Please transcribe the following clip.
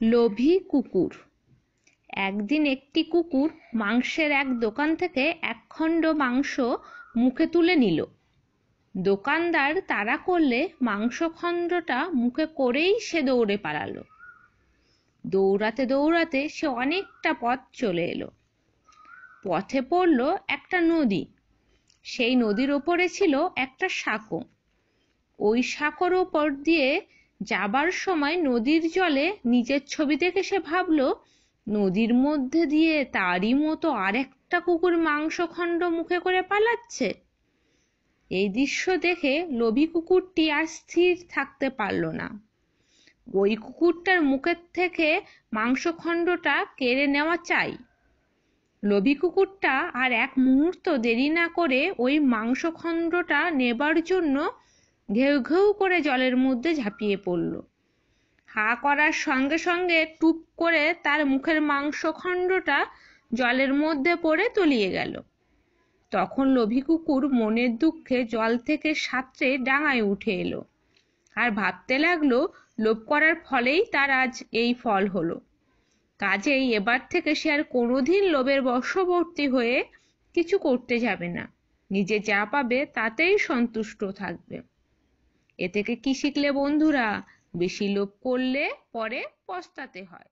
লোভী কুকুর। একদিন একটি কুকুর মাংসের এক দোকান থেকে একখণ্ড মাংস মুখে তুলে নিল। দোকানদার তাড়া করলে মাংসখণ্ডটা মুখে করেই সে দৌড়ে পালালো। দৌড়াতে দৌড়াতে সে অনেকটা পথ চলে এলো। পথে পড়ল একটা নদী। সেই নদীর ওপরে ছিল একটা সাঁকো। ওই সাঁকোর ওপর দিয়ে যাবার সময় নদীর জলে নিজের ছবি দেখে সে ভাবল, নদীর মধ্যে দিয়ে তারই মতো আরেকটা কুকুর মাংসখণ্ড মুখে করে পালাচ্ছে। এই দৃশ্য দেখে লোভী কুকুরটি আর স্থির থাকতে পারল না। ওই কুকুরটার মুখের থেকে মাংসখণ্ডটা কেড়ে নেওয়া চাই। লোভী কুকুরটা আর এক মুহূর্ত দেরি না করে ওই মাংসখণ্ডটা নেবার জন্য ঘেউ ঘেউ করে জলের মধ্যে ঝাঁপিয়ে পড়ল। হা করার সঙ্গে সঙ্গে টুপ করে তার মুখের মাংসখণ্ডটা জলের মধ্যে পড়ে তলিয়ে গেল। তখন লোভী কুকুর মনের দুঃখে জল থেকে সাঁতরে ডাঙায় উঠে এলো। আর ভাবতে লাগল, লোভ করার ফলেই তার আজ এই ফল হলো। কাজেই এবার থেকে সে আর কোনোদিন লোভের বশবর্তী হয়ে কিছু করতে যাবে না। নিজে যা পাবে তাতেই সন্তুষ্ট থাকবে। এ থেকে কি শিখলে বন্ধুরা? বেশি লোভ করলে পরে পস্তাতে হয়।